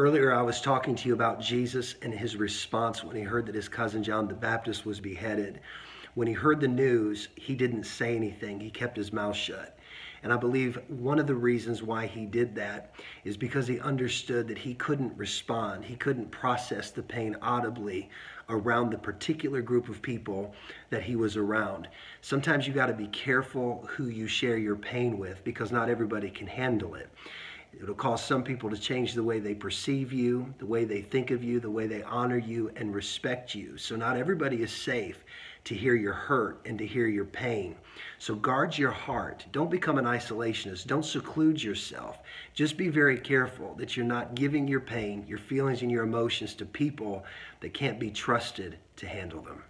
Earlier, I was talking to you about Jesus and his response when he heard that his cousin John the Baptist was beheaded. When he heard the news, he didn't say anything, he kept his mouth shut. And I believe one of the reasons why he did that is because he understood that he couldn't respond. He couldn't process the pain audibly around the particular group of people that he was around. Sometimes you got to be careful who you share your pain with because not everybody can handle it. It'll cause some people to change the way they perceive you, the way they think of you, the way they honor you and respect you. So not everybody is safe to hear your hurt and to hear your pain. So guard your heart. Don't become an isolationist. Don't seclude yourself. Just be very careful that you're not giving your pain, your feelings, and your emotions to people that can't be trusted to handle them.